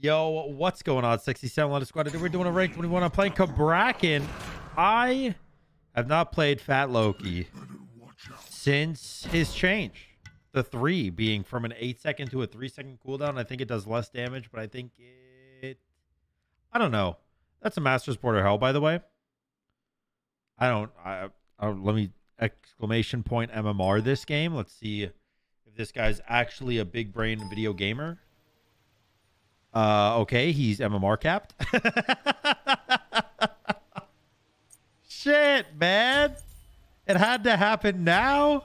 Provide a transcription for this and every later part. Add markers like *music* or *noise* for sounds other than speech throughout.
Yo, what's going on, 67 Let us squad? We're doing a rank 21. I'm playing Cabrakan. I have not played Fat Loki since his change. The three being from an eight second to a three second cooldown. I think it does less damage, but I think it. I don't know. That's a Master's Border Hel, by the way. I don't. I, I let me exclamation point MMR this game. Let's see if this guy's actually a big brain video gamer. Uh, okay, he's MMR capped. *laughs* Shit, man. It had to happen now.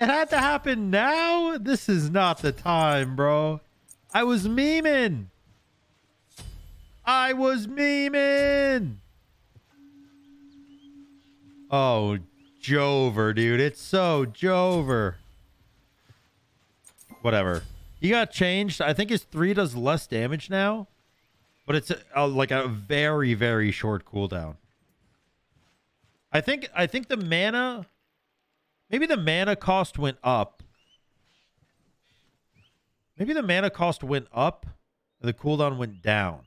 It had to happen now. This is not the time, bro. I was memeing. I was memeing. Oh, Jover, dude. It's so Jover. Whatever. He got changed. I think his three does less damage now, but it's a, a, like a very, very short cooldown. I think I think the mana maybe the mana cost went up. Maybe the mana cost went up and the cooldown went down.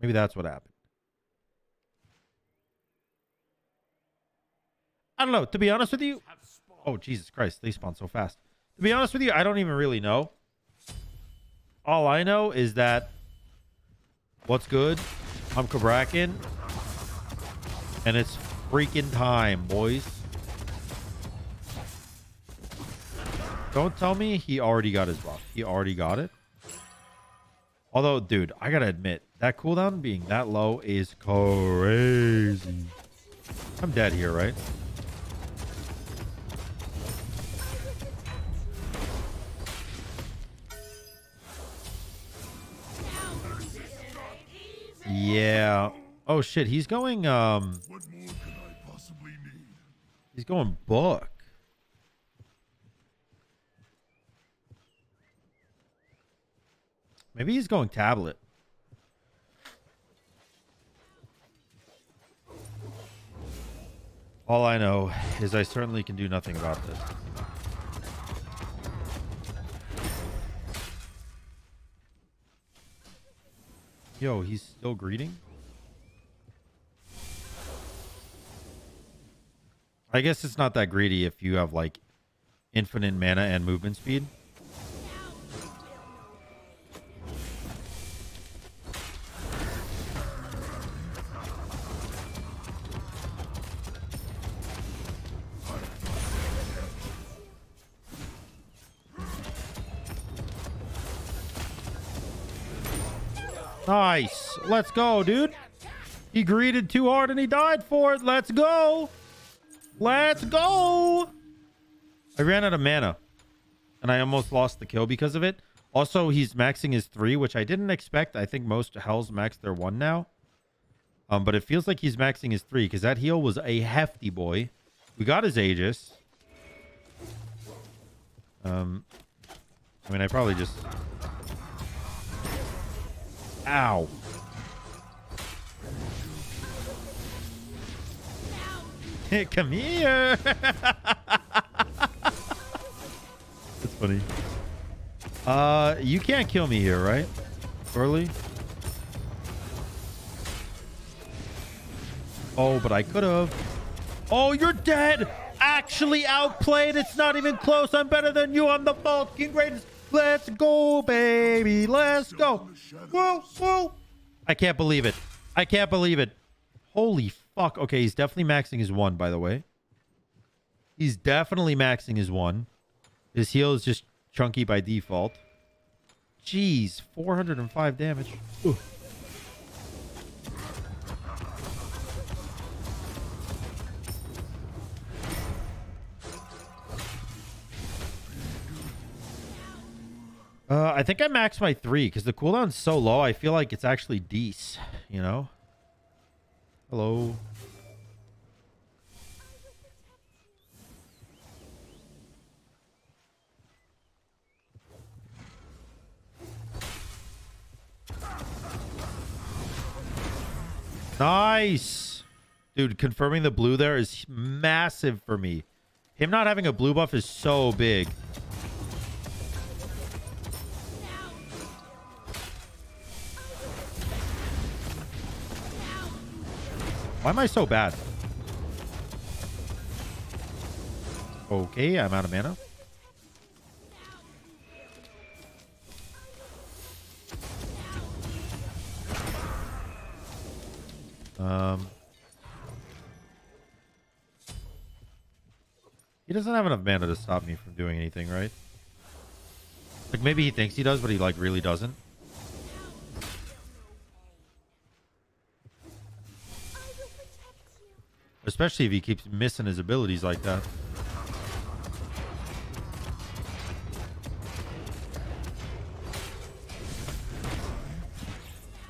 Maybe that's what happened. I don't know. To be honest with you, oh Jesus Christ, they spawn so fast. To be honest with you, I don't even really know. All I know is that what's good? I'm Cabrakan, and it's freaking time, boys. Don't tell me he already got his buff. He already got it. Although, dude, I gotta admit, that cooldown being that low is crazy. I'm dead here, right? Yeah. Oh shit, he's going um He's going book. Maybe he's going tablet. All I know is I certainly can do nothing about this. Yo, he's still greeting? I guess it's not that greedy if you have like infinite mana and movement speed. Let's go, dude. He greeted too hard and he died for it. Let's go. Let's go. I ran out of mana. And I almost lost the kill because of it. Also, he's maxing his three, which I didn't expect. I think most Hels max their one now. Um, but it feels like he's maxing his three because that heal was a hefty boy. We got his Aegis. Um, I mean, I probably just Ow. *laughs* come here. *laughs* That's funny. Uh, you can't kill me here, right? Early? Oh, but I could have. Oh, you're dead. Actually outplayed. It's not even close. I'm better than you. I'm the Vulcan greatest. Let's go, baby. Let's go. Whoa, whoa. I can't believe it. I can't believe it. Holy fuck. Okay, he's definitely maxing his one, by the way. He's definitely maxing his one. His heal is just chunky by default. Jeez, 405 damage. Ooh. Uh, I think I maxed my three because the cooldown's so low. I feel like it's actually decent, you know? Hello. Nice. Dude, confirming the blue there is massive for me. Him not having a blue buff is so big. Why am I so bad? Okay, I'm out of mana. Um, he doesn't have enough mana to stop me from doing anything, right? Like maybe he thinks he does, but he like really doesn't. Especially if he keeps missing his abilities like that.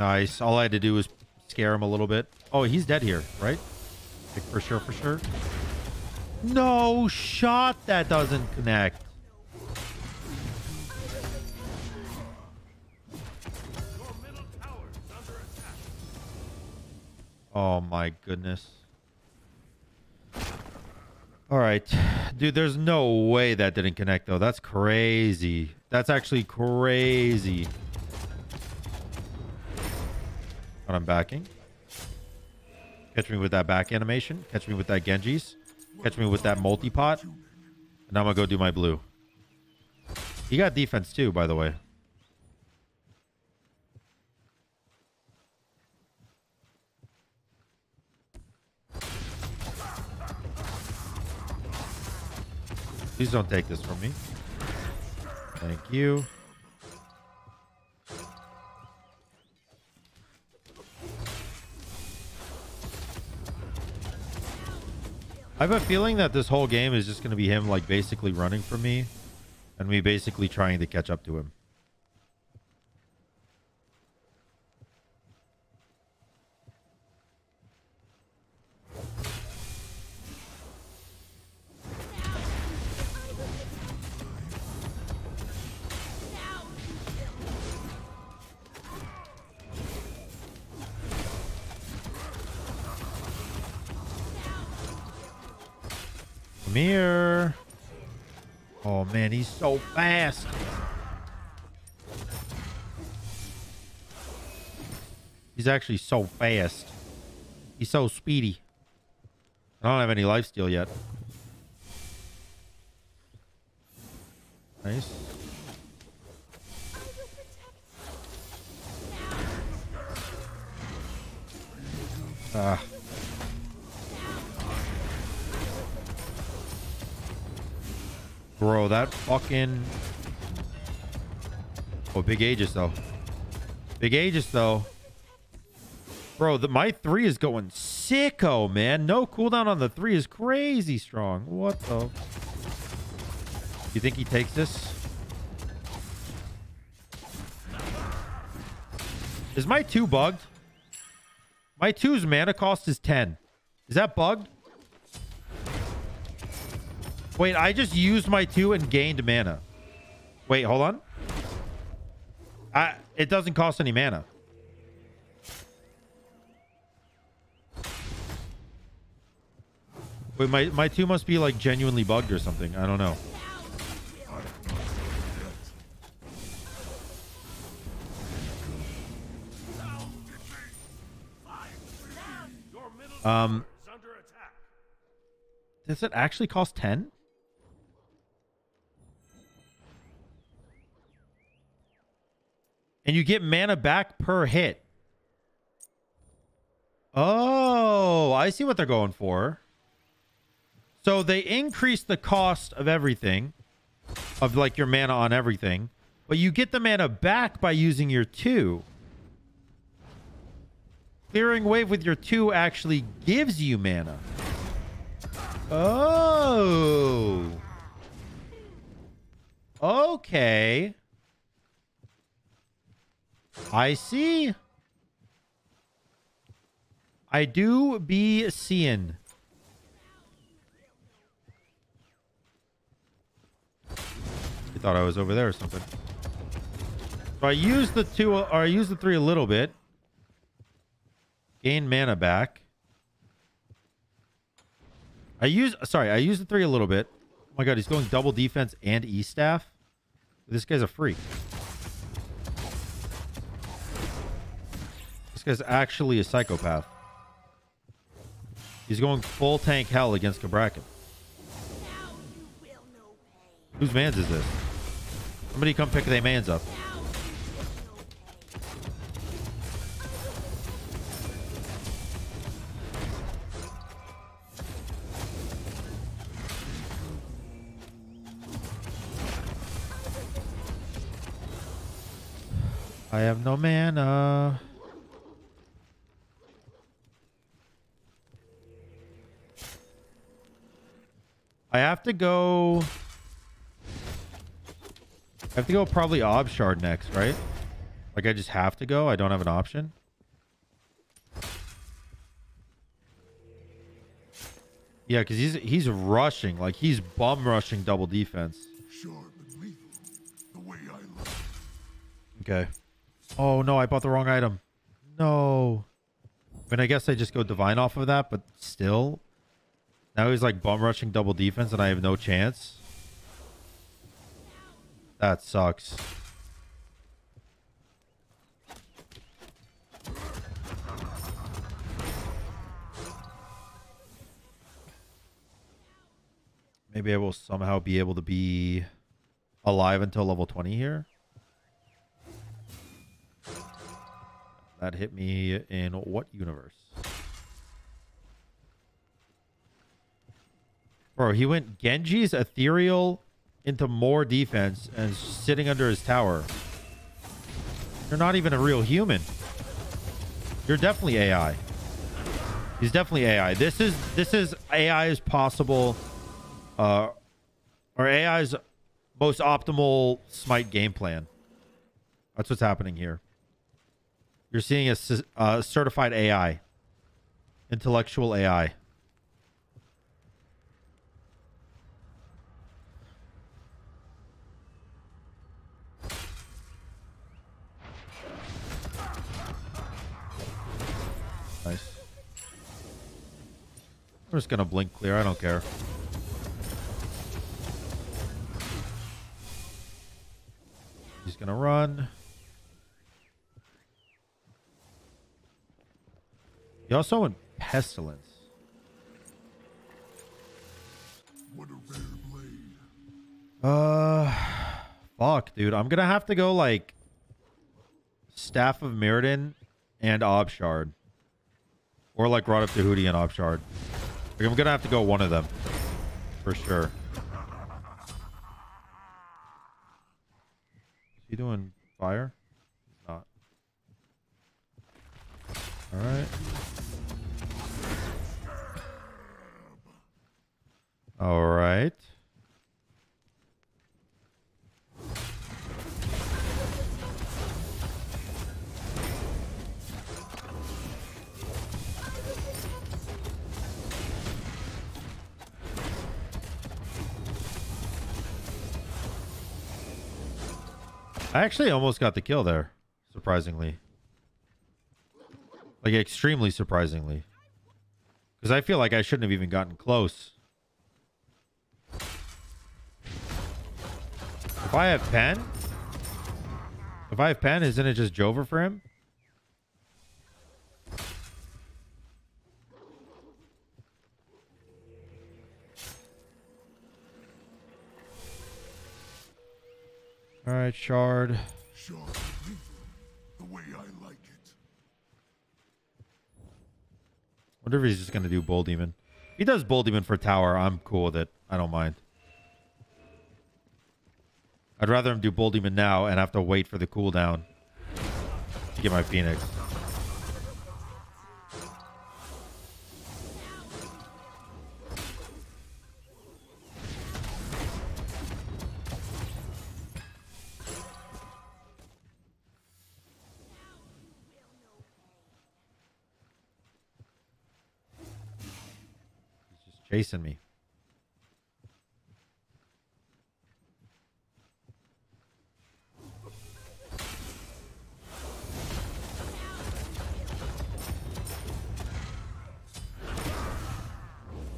Nice. All I had to do was scare him a little bit. Oh, he's dead here, right? Like for sure, for sure. No shot that doesn't connect. Oh my goodness. All right. Dude, there's no way that didn't connect though. That's crazy. That's actually crazy. But I'm backing. Catch me with that back animation. Catch me with that Genji's. Catch me with that multi-pot. And I'm going to go do my blue. He got defense too, by the way. Please don't take this from me. Thank you. I have a feeling that this whole game is just going to be him like basically running from me and me basically trying to catch up to him. Come here. Oh man, he's so fast. He's actually so fast. He's so speedy. I don't have any life steal yet. Nice. Ah. Bro, that fucking... Oh, big Aegis, though. Big Aegis, though. Bro, the, my three is going sicko, man. No cooldown on the three is crazy strong. What the... You think he takes this? Is my two bugged? My two's mana cost is 10. Is that bugged? Wait, I just used my two and gained mana. Wait, hold on. I it doesn't cost any mana. Wait, my, my two must be like genuinely bugged or something. I don't know. Um, does it actually cost 10? And you get mana back per hit. Oh, I see what they're going for. So they increase the cost of everything, of like your mana on everything, but you get the mana back by using your two. Clearing wave with your two actually gives you mana. Oh. Okay. I see. I do be seeing. You thought I was over there or something. So I use the two, or I use the three a little bit. Gain mana back. I use, sorry, I use the three a little bit. Oh my god, he's going double defense and E-staff. This guy's a freak. This guy's actually a psychopath. He's going full tank Hel against Cabrakan. Whose mans is this? Somebody come pick their mans up. I have no mana. Have to go. I have to go probably Obshard next, right? Like I just have to go. I don't have an option. Yeah, because he's he's rushing, like he's bum rushing double defense. Okay. Oh no, I bought the wrong item. No. I mean, I guess I just go divine off of that, but still. Now he's like bum rushing double defense and I have no chance. That sucks. Maybe I will somehow be able to be alive until level 20 here. That hit me in what universe? Bro, he went Genji's ethereal into more defense and sitting under his tower. You're not even a real human. You're definitely AI. He's definitely AI. This is this is AI's possible uh or AI's most optimal smite game plan. That's what's happening here. You're seeing a uh, certified AI. Intellectual AI. I'm just gonna blink clear. I don't care. He's gonna run. He also went pestilence. What a rare blade. Uh, fuck, dude. I'm gonna have to go like Staff of Myrddin and Obshard. Or like Rod of Tahuti and Obshard. Like, I'm gonna have to go one of them. For sure. Is he doing fire? He's not. Alright. All I actually almost got the kill there, surprisingly. Like, extremely surprisingly. Because I feel like I shouldn't have even gotten close. If I have pen? If I have pen, isn't it just Jover for him? All right, shard. Shard, the way I like it. Wonder if he's just gonna do Bull Demon. he does Bull Demon for tower. I'm cool with it. I don't mind. I'd rather him do Bull Demon now and have to wait for the cooldown to get my Phoenix. Chasing me.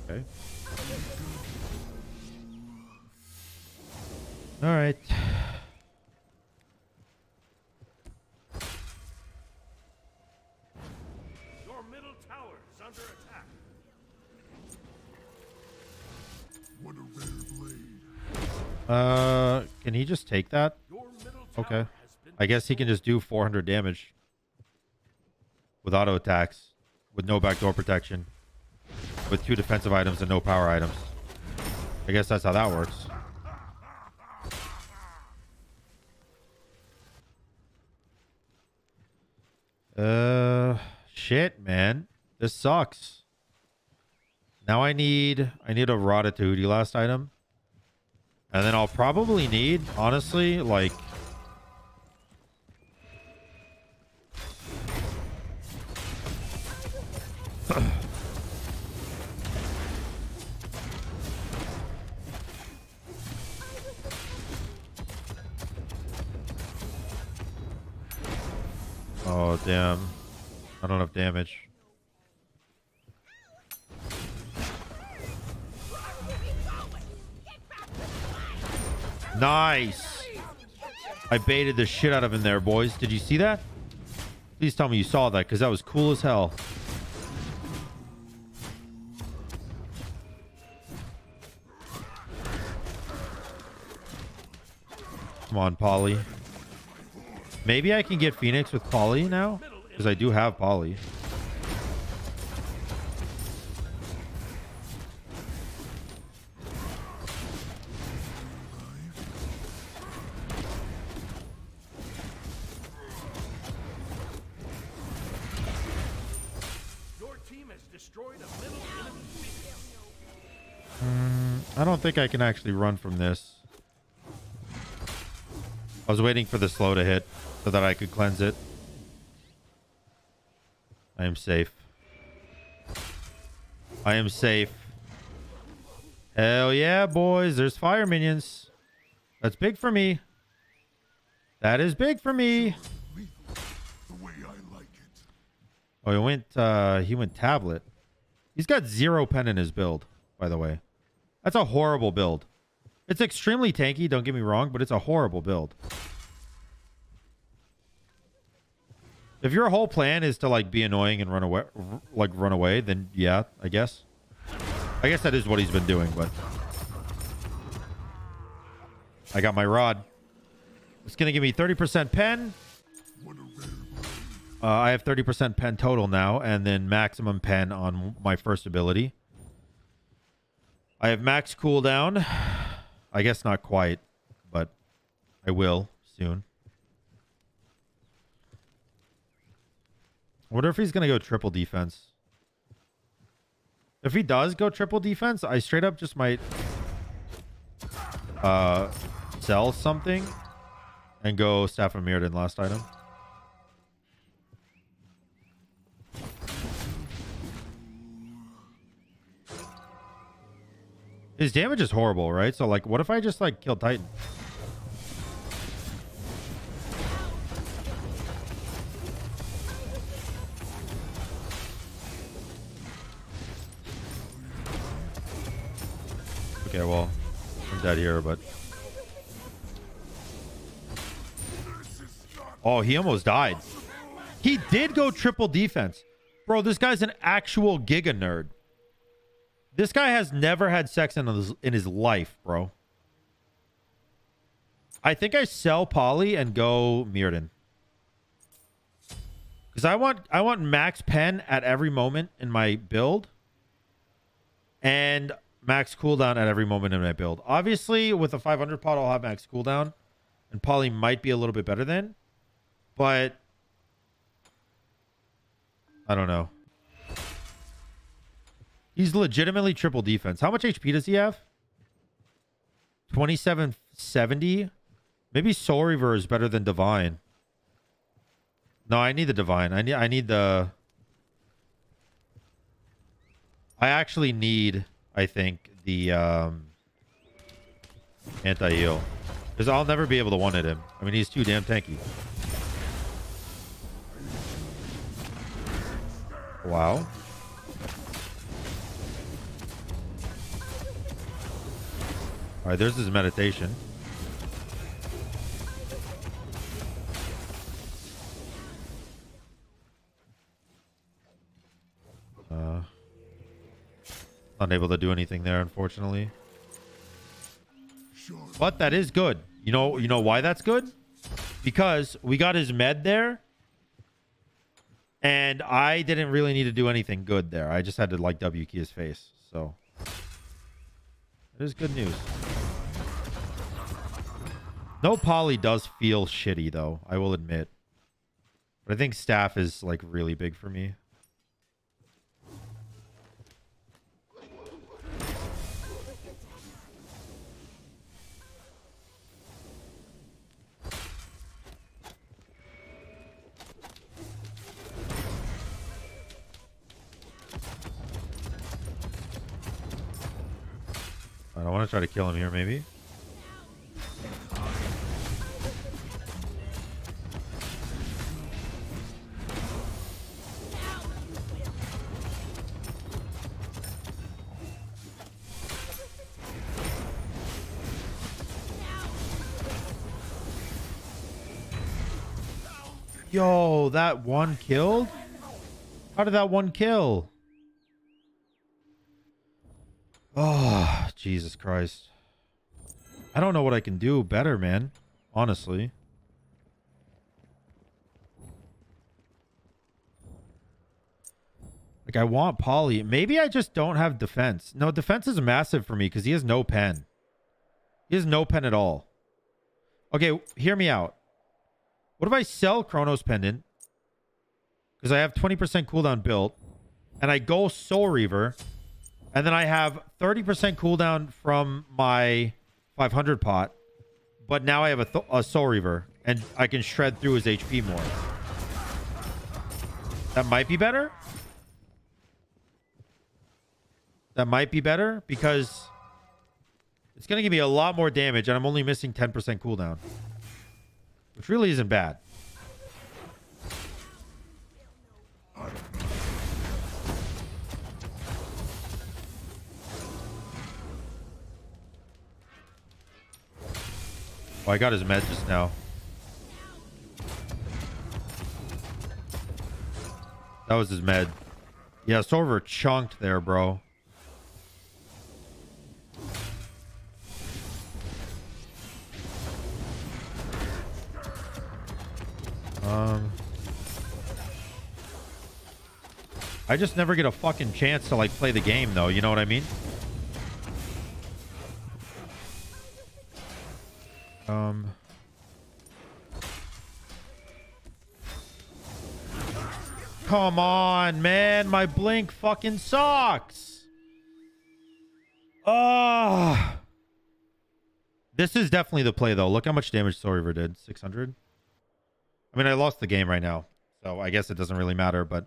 Okay. All right. Can he just take that? Okay. I guess he can just do 400 damage with auto attacks, with no backdoor protection, with two defensive items and no power items. I guess that's how that works. Uh, shit, man. This sucks. Now I need I need a Ratatouille last item. And then I'll probably need, honestly, like *coughs* Oh, damn. I don't have damage. Nice. I baited the shit out of him there, boys. Did you see that? Please tell me you saw that, because that was cool as hell. Come on, Polly. Maybe I can get Phoenix with Polly now? Because I do have Polly. Think I can actually run from this. I was waiting for the slow to hit so that I could cleanse it. I am safe. I am safe. Hell yeah, boys. There's fire minions. That's big for me. That is big for me. Oh, he went uh he went tablet. He's got zero pen in his build, by the way. That's a horrible build. It's extremely tanky, don't get me wrong, but it's a horrible build. If your whole plan is to like be annoying and run away, like run away, then yeah, I guess. I guess that is what he's been doing, but I got my rod. It's gonna give me 30% pen. Uh, I have 30% pen total now, and then maximum pen on my first ability. I have max cooldown. *sighs* I guess not quite, but I will soon. I wonder if he's going to go triple defense. If he does go triple defense, I straight up just might uh, sell something and go Staff of Myrddin last item. His damage is horrible, right? So, like, what if I just, like, kill Titan? Okay, well, I'm dead here, but... Oh, he almost died. He did go triple defense. Bro, this guy's an actual Giga nerd. This guy has never had sex in his, in his life, bro. I think I sell Polly and go Myrddin. Because I want I want max pen at every moment in my build. And max cooldown at every moment in my build. Obviously, with a 500 pot, I'll have max cooldown. And Polly might be a little bit better than. But... I don't know. He's legitimately triple defense. How much HP does he have? 2770? Maybe Soul Reaver is better than Divine. No, I need the Divine. I need I need the... I actually need I think, the um, anti-heal. Because I'll never be able to one-hit him. I mean, he's too damn tanky. Wow. All right, there's his meditation. Uh... Unable to do anything there, unfortunately. But that is good. You know, you know why that's good? Because we got his med there. And I didn't really need to do anything good there. I just had to like W key his face. So it is good news. No poly does feel shitty though, I will admit. But I think staff is like really big for me. I don't want to try to kill him here, maybe. That one killed? How did that one kill? Oh, Jesus Christ. I don't know what I can do better, man. Honestly. Like, I want Poly. Maybe I just don't have defense. No, defense is massive for me because he has no pen. He has no pen at all. Okay, hear me out. What if I sell Chronos Pendant? Because I have 20% cooldown built. And I go Soul Reaver. And then I have 30% cooldown from my 500 pot. But now I have a, a Soul Reaver. And I can shred through his HP more. That might be better. That might be better because it's going to give me a lot more damage and I'm only missing 10% cooldown. Which really isn't bad. Oh, I got his med just now. That was his med. Yeah, Sorver chunked there, bro. I just never get a fucking chance to like play the game though. You know what I mean? Um. Come on, man. My blink fucking sucks. Ah. This is definitely the play though. Look how much damage Soul Reaver did. 600. I mean, I lost the game right now, so I guess it doesn't really matter, but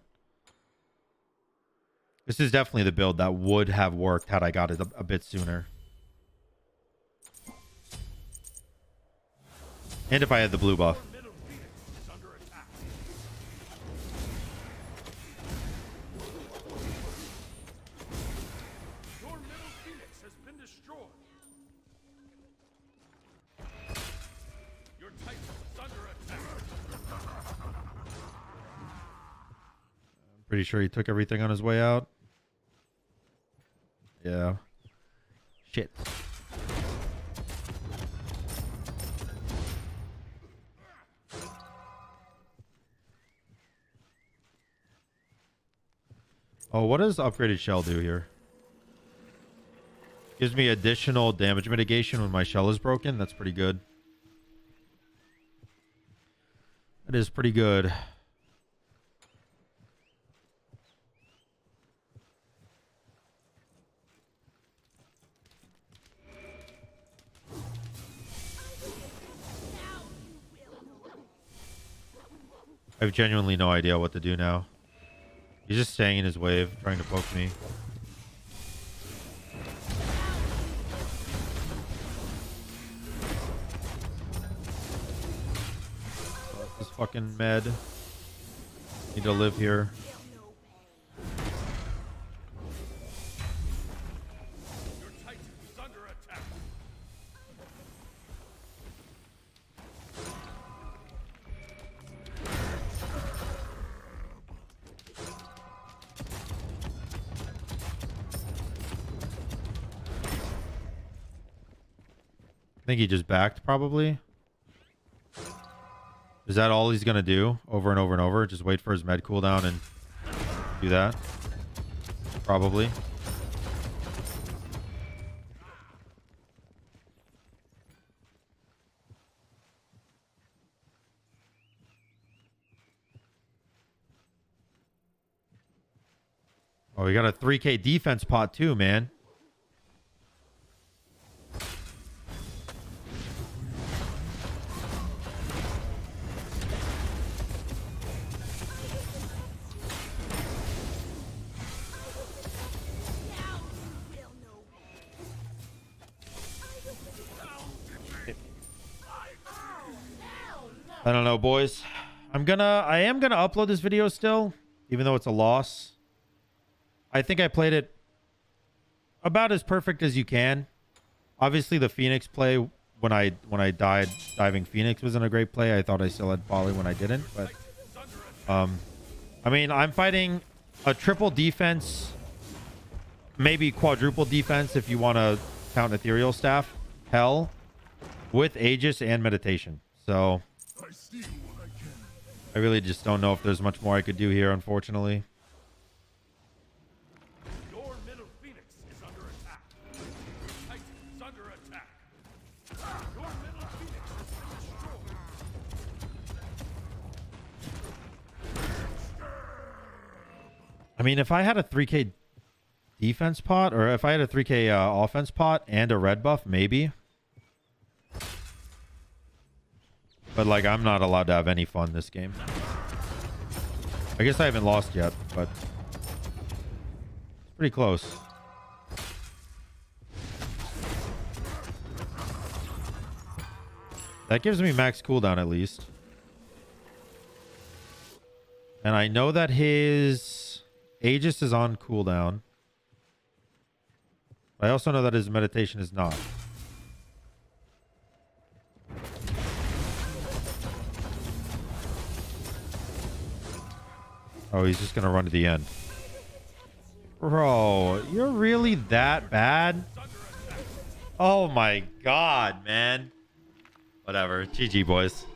this is definitely the build that would have worked had I got it a, a bit sooner. And if I had the blue buff. Pretty sure he took everything on his way out. Yeah. Shit. Oh, what does upgraded shell do here? Gives me additional damage mitigation when my shell is broken. That's pretty good. That is pretty good. I have genuinely no idea what to do now. He's just staying in his wave, trying to poke me. This fucking med. Need to live here. Think he just backed probably. Is that all he's going to do over and over and over? Just wait for his med cooldown and do that? Probably. Oh, we got a 3k defense pot too, man. I don't know, boys. I'm gonna, I am gonna upload this video still, even though it's a loss. I think I played it about as perfect as you can. Obviously, the Phoenix play when I when I died diving Phoenix wasn't a great play. I thought I still had Polly when I didn't, but um, I mean, I'm fighting a triple defense, maybe quadruple defense if you want to count Ethereal Staff, Hel, with Aegis and Meditation. So I really just don't know if there's much more I could do here, unfortunately. Your middle Phoenix is under attack. Titan is under attack. Your middle Phoenix is destroyed. I mean, if I had a 3k defense pot, or if I had a 3k uh, offense pot and a red buff, maybe. But, like, I'm not allowed to have any fun this game. I guess I haven't lost yet, but... It's pretty close. That gives me max cooldown at least. And I know that his Aegis is on cooldown. I also know that his meditation is not. Oh, he's just going to run to the end. Bro, you're really that bad? Oh my god, man. Whatever. GG, boys.